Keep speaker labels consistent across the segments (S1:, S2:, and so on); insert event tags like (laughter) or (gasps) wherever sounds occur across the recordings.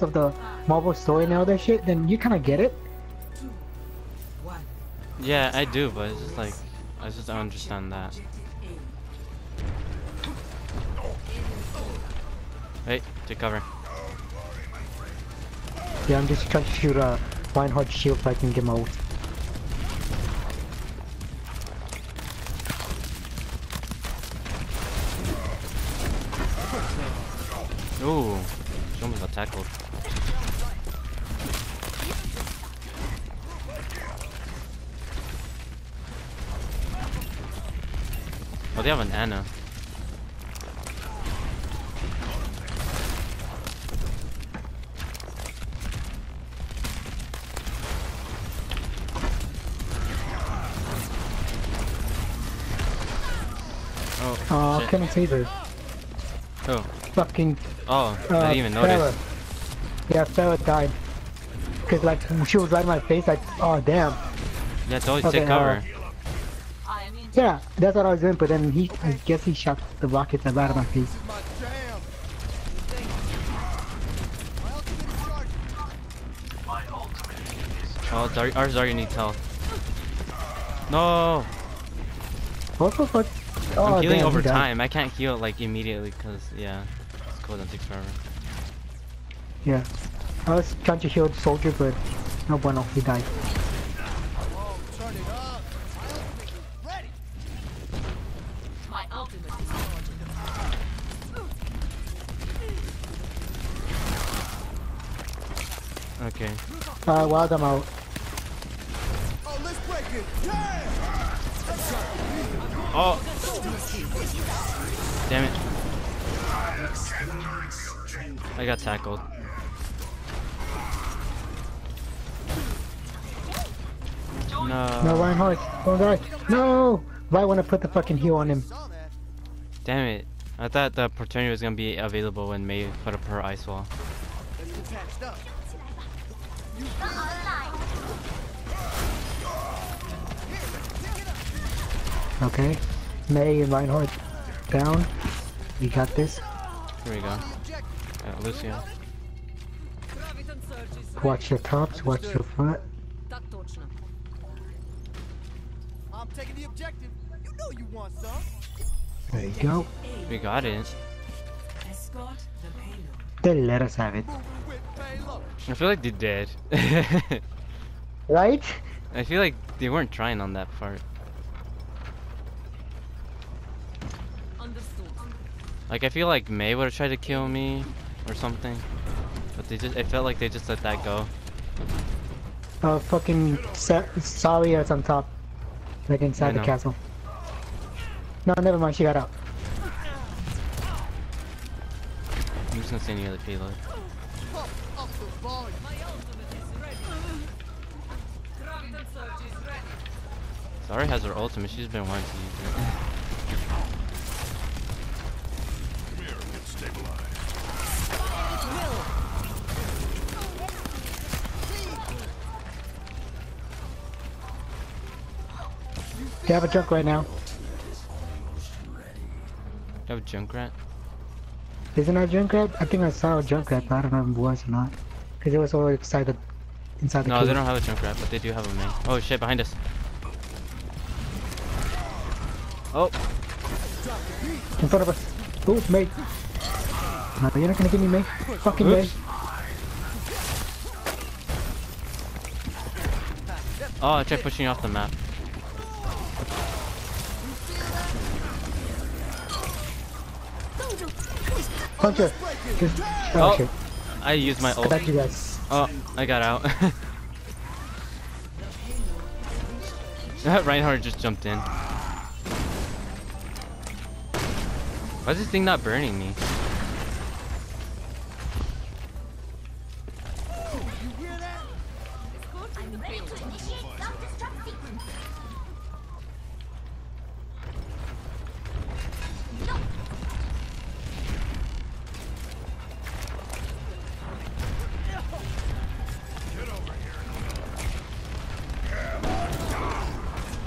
S1: of the Marvel story and all that shit, then you kind of get it.
S2: Yeah, I do, but it's just like I just don't understand that. Hey, take cover.
S1: Yeah, I'm just trying to shoot a Reinhardt shield so I can get my ult.
S2: Ooh, she almost got tackled. Oh, they have an Ana. Oh,
S1: Uh,
S2: shit.
S1: couldn't save her.
S2: Oh,
S1: Fucking,
S2: oh, I
S1: uh,
S2: didn't even
S1: Pharah.
S2: notice.
S1: Yeah, Pharah died. Cause like, she was right in my face, like, oh damn.
S2: Yeah, always
S1: Okay,
S2: take cover.
S1: Yeah, that's what I was doing, but then he, I guess he shot the rockets right out of my face.
S2: Oh, Dar our Zarya needs help. No!
S1: What the fuck? Oh,
S2: I'm healing
S1: damn,
S2: over
S1: he
S2: time. I can't heal like immediately because yeah, it's cool. That takes forever.
S1: Yeah. I was trying to heal the soldier, but no bueno, he died.
S3: My ultimate is on.
S2: Okay.
S1: Uh, wild them out.
S2: Oh! Damn it. I got tackled.
S1: No,
S2: No.
S1: Reinhardt, don't die. No! Right when I put the fucking heal on him.
S2: Damn it. I thought the opportunity was gonna be available when Mei put up her ice wall.
S1: Okay. Mei and Reinhardt down. You got this.
S2: Here we go. Uh,
S1: Watch your tops, watch your front.
S4: I'm taking the objective. You know you want some.
S1: There you go.
S2: We got it.
S1: Then let us have it.
S2: I feel like they did. (laughs)
S1: right?
S2: I feel like they weren't trying on that part. Like I feel like Mei would have tried to kill me or something. But they just it felt like they just let that go.
S1: Uh, fucking sa sorry it's on top. Like inside the castle. No, never mind, she got out.
S2: I'm just gonna stay near the payload.
S4: Pump up the volume.
S3: My ultimate is ready. Graviton surge is ready.
S2: Zari has her ultimate, she's been wanting to use it.
S1: They have a junk right now.
S2: You have a Junkrat?
S1: Isn't that Junkrat? I think I saw a Junkrat, but I don't know if it was or not. Because it was all excited inside the, inside the
S2: No,
S1: cave.
S2: they don't have a Junkrat, but they do have a main. Oh shit, behind us. Oh,
S1: In front of us. Ooh, Mei. No, you're not gonna give me Mei. Fucking.
S2: Oops. oh, I tried pushing you off the map.
S1: Puncher. Just, oh,
S2: Oh. I used my ult.
S1: you guys.
S2: Oh, I got out. (laughs) Reinhardt just jumped in. Why is this thing not burning me?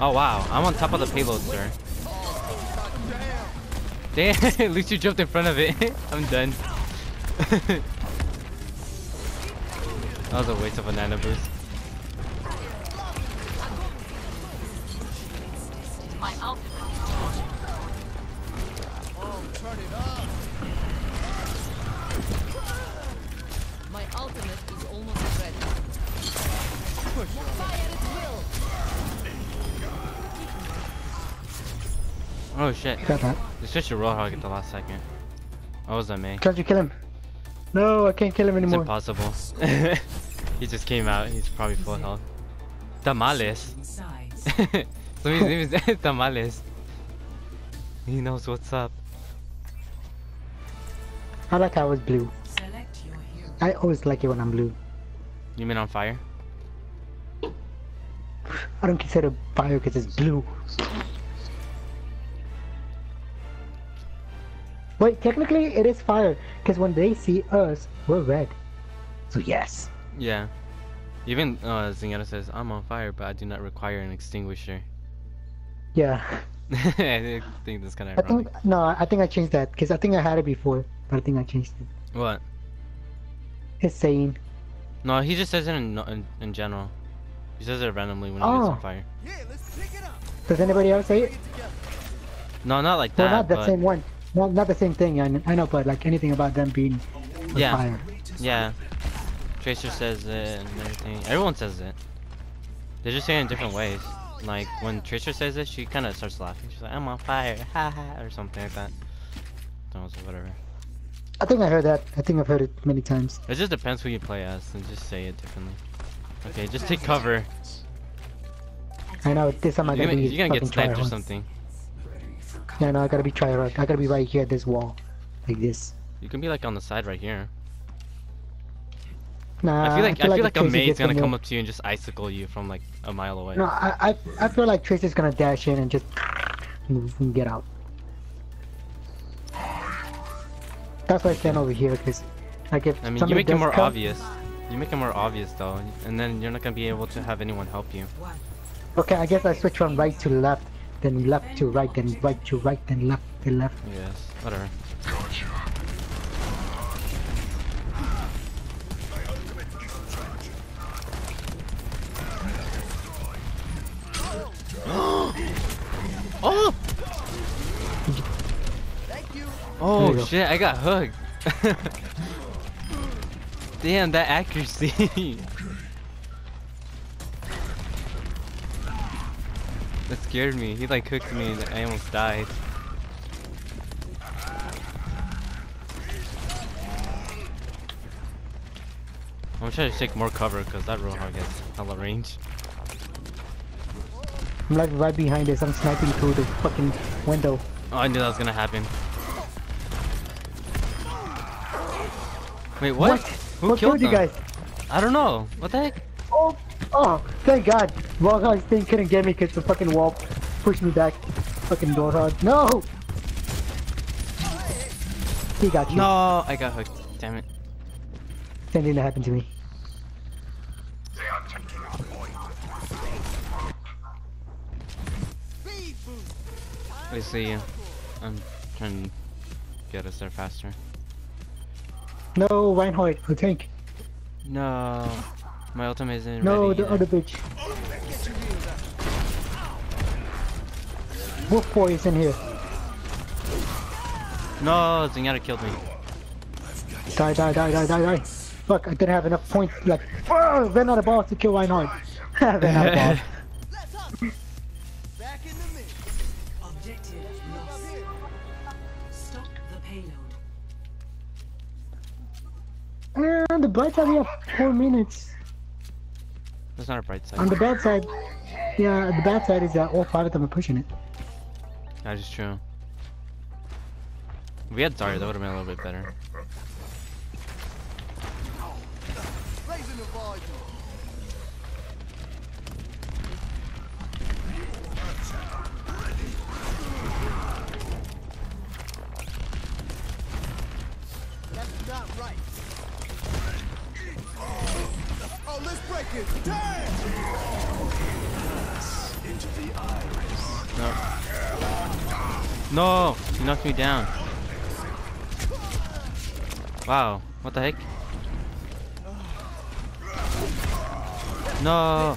S2: Oh wow, I'm on top of the payload, sir. Damn, (laughs) at least you jumped in front of it. (laughs) I'm done. (laughs) That was a waste of a nano boost.
S4: Oh
S2: shit.
S1: Got that.
S2: They switched to Roadhog at the last second. What was that, Mei?
S1: Can't you kill him? No, I can't kill him anymore.
S2: It's impossible. (laughs) he just came out. He's probably full health. Tamales.
S3: Sides.
S2: so his name is Tamales. He knows what's up.
S1: I like how it's blue.
S3: Select your hero.
S1: I always like it when I'm blue.
S2: You mean on fire?
S1: I don't consider fire because it's blue. Wait, technically it is fire because when they see us, we're red. So yes.
S2: Yeah. Even uh, Zenyatta says, I'm on fire, but I do not require an extinguisher.
S1: Yeah. (laughs)
S2: I think that's kind of
S1: I think no, I think I changed that because I think I had it before, but I think I changed it.
S2: What?
S1: His saying.
S2: No, he just says it in, in, in general. He says it randomly when he gets
S1: Oh.
S2: on fire.
S4: Yeah, let's pick it up.
S1: Does anybody else say it?
S2: No, not like
S1: Well,
S2: that,
S1: not the
S2: but
S1: same one. Not not the same thing. I, I know, but like anything about them being on
S2: Yeah.
S1: fire.
S2: yeah. Tracer says it and everything. Everyone says it. They're just say it in different ways. Like when Tracer says it, she kind of starts laughing. She's like, "I'm on fire, (laughs) ha ha," or something like that. So it's whatever.
S1: I think I heard that. I think I've heard it many times.
S2: It just depends who you play as, and just say it differently. Okay, just take cover.
S1: I know this time I
S2: You're
S1: gotta
S2: gonna,
S1: be
S2: you're gonna get sniped or something.
S1: Yeah, no, I gotta be try hard. I gotta be right here at this wall, like this.
S2: You can be like on the side right here.
S1: Nah,
S2: I feel like I feel
S1: if
S2: like a
S1: Tracer's
S2: mate's
S1: just
S2: gonna come up to you and just icicle you from like a mile away.
S1: No, I, I I feel like Tracer's gonna dash in and just move and get out. That's why I stand over here, cause like if
S2: I mean, you make it more
S1: come-
S2: obvious. You make it more obvious though, and then you're not gonna be able to have anyone help you.
S1: Okay, I guess I switch from right to left, then left to right, then right to right, then left to left.
S2: Yes, whatever. (gasps) oh!
S4: oh Thank you.
S2: Oh
S1: go.
S2: shit, I got hooked. (laughs) Damn, that accuracy. (laughs) scared me. He like hooked me and I almost died. I'm trying to take more cover because that Roadhog has hella range.
S1: I'm like right behind this. I'm sniping through the fucking window.
S2: Oh, I knew that was gonna happen. Wait, what? Who
S1: what
S2: killed
S1: you guys?
S2: I don't know. What the heck?
S1: Oh, oh, thank God. Wall guys thing couldn't get me because the fucking wall pushed me back. Fucking door hard. No! He got you.
S2: No, I got hooked. Damn it.
S1: Same thing that happened to me.
S2: I see you. I'm trying to get us there faster.
S1: No, Reinhardt, a tank.
S2: No, my ultimate isn't
S1: No,
S2: ready.
S1: the
S2: either.
S1: other bitch. Wolf boy is in here.
S2: No, Zenyatta killed me.
S1: Die, die, die, die, die, die. Fuck, I didn't have enough points. Like, oh, ran out of balls to kill Reinhardt. ran out of balls.
S4: Let's up. Back in the mix.
S3: Objective lost.
S4: Here.
S3: Stop the payload.
S1: And the side, we have four minutes.
S2: That's not a bright side.
S1: On the bad side, yeah, the bad side is that all five of them are pushing it.
S2: That is true. If we had Zarya, that would have been a little bit better. No. He knocked me down. Wow, what the heck? No.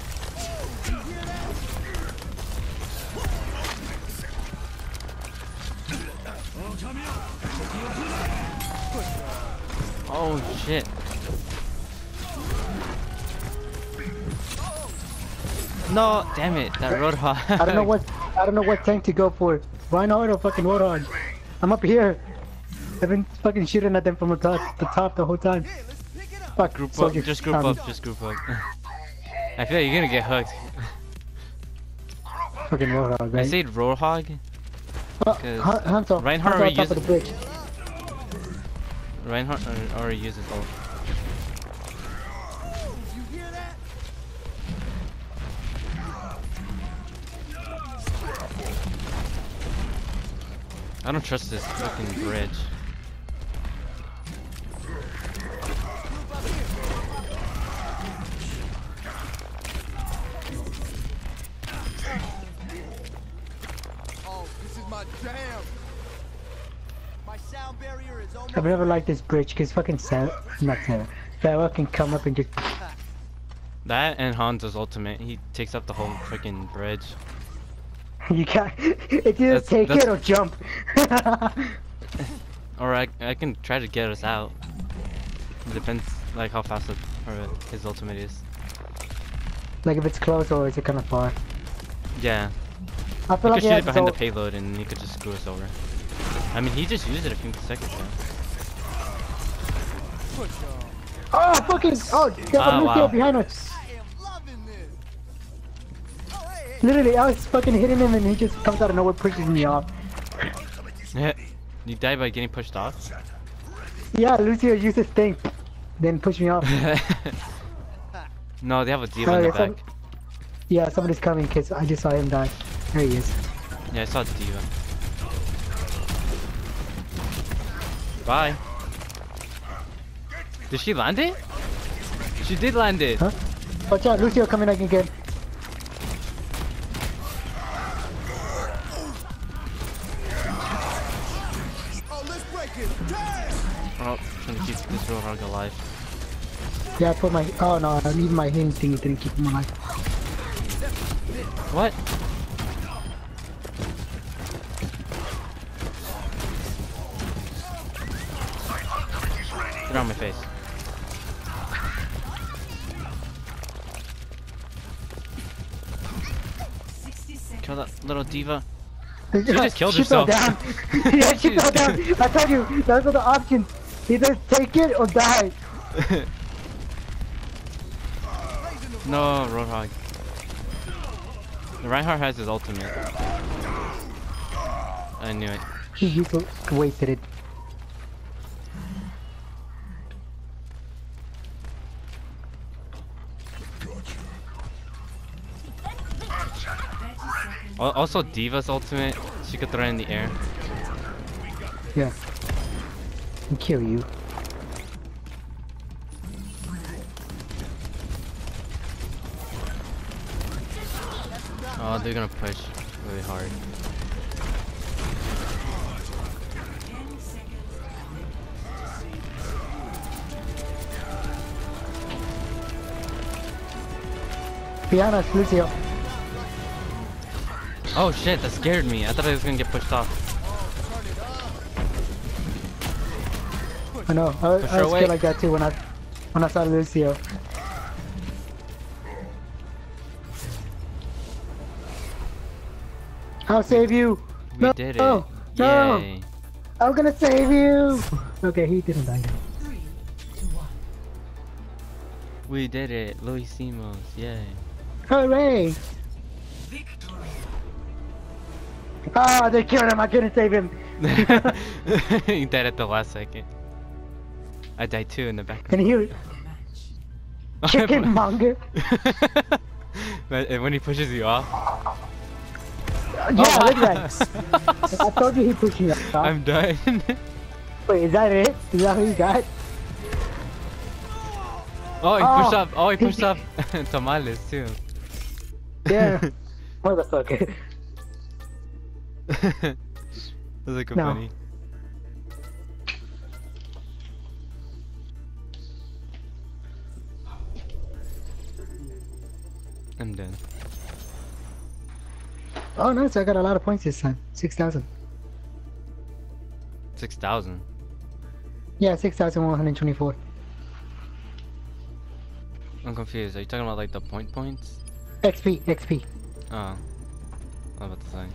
S2: Oh shit. No, damn it, that roadhog.
S1: I don't know what (laughs) I don't know what tank to go for. Reinhardt or fucking Warthog? I'm up here. I've been fucking shooting at them from the top, the top the whole time.
S4: Here, let's pick it up.
S1: Fuck,
S2: Group up,
S1: soldier.
S2: just group
S1: Um,
S2: up, just group up. (laughs) I feel like you're gonna get hooked. (laughs)
S1: Fucking Warthog,
S2: I said roadhog.
S1: Han- Hanzo,
S2: Reinhardt
S1: Hanzo on top
S2: uses-
S1: of the bridge.
S2: Reinhardt or uses ult. I don't trust this fucking bridge.
S4: Group up here. Oh, this is my jam. My sound barrier is almost.
S1: I've never liked this bridge because fucking Sarah, not. Sarah can come up and just
S2: That and Hanzo's ultimate, he takes up the whole freaking bridge. (laughs)
S1: you can't. It's either
S2: That's-
S1: take
S2: that's-
S1: it or jump. (laughs)
S2: Or I, I can try to get us out. It depends like how fast it, or his ultimate is.
S1: like if it's close or is it kind of far?
S2: Yeah,
S1: I
S2: he
S1: feel
S2: could
S1: like
S2: shoot
S1: yeah,
S2: it behind the payload and he could just screw us over. I mean, he just used it a few seconds ago.
S1: Oh fucking! Oh, there's
S2: Ah,
S1: a
S2: wow.
S1: behind us. Literally, I was fucking hitting him and he just comes out of nowhere, pushes me off.
S2: Yeah, you die by getting pushed off.
S1: Yeah, Lucio used his thing, then push me off. (laughs)
S2: no, they have a
S1: Oh,
S2: in the
S1: yeah, some- Yeah, somebody's coming because I just saw him die. There he is.
S2: Yeah, I saw the D.Va. Bye. Did she land it? She did land it.
S1: Huh? Watch out, Lucio coming back again. Yeah, I put my. Oh no, I need my hidden thing didn't keep him alive.
S2: What? Get on my face. Kill that little D.Va.
S1: She
S2: just killed
S1: she fell
S2: herself.
S1: down. (laughs) (laughs) yeah, she
S2: She
S1: fell down. I told you, those are the options. Either take it or die. (laughs)
S2: no, Roadhog. The Reinhardt has his ultimate. I knew it. (laughs)
S1: To wasted it.
S2: Also, D.Va's ultimate, she could throw it in the air.
S1: Yeah. And kill you.
S2: Oh, they're gonna push really hard.
S3: Seconds.
S1: Lucio.
S2: Oh shit, that scared me. I thought I was gonna get pushed off.
S1: I know. I, I was scared like that too when I when I saw Lucio. I'll save you.
S2: We
S1: no,
S2: did it.
S1: No, no.
S2: Yay.
S1: I'm gonna save you. (laughs) Okay, he didn't die.
S3: Three to one.
S2: We did it. Luis Simos. Yay.
S1: Hooray!
S3: Victory.
S1: Ah, they killed him. I couldn't save him. (laughs)
S2: he died at the last second. I died too in the
S1: And
S2: background.
S1: he (laughs)
S3: Match.
S1: chicken monger.
S2: When he pushes you off.
S1: Yeah, look at that. I told you he pushed me off.
S2: I'm done. (laughs)
S1: Wait, is that it? Is that who you got?
S2: oh, he pushed
S1: Oh,
S2: up. Oh, he
S1: he- (laughs)
S2: pushed up (laughs) tamales too.
S1: Yeah. Motherfucker.
S2: That's like a
S1: No.
S2: funny. I'm dead.
S1: Oh, nice. I got a lot of points this time. 6,000.
S2: 6,000.
S1: Yeah, 6,124.
S2: I'm confused. Are you talking about like the point points?
S1: XP, XP.
S2: Oh. I was about to say.